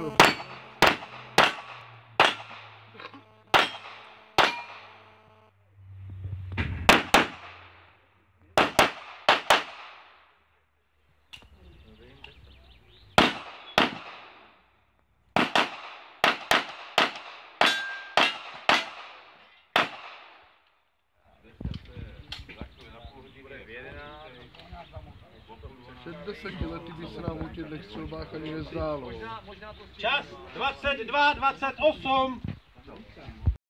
move. Před deseti lety by se nám o těchto střelbách ani nezdálo. Čas 22, 28.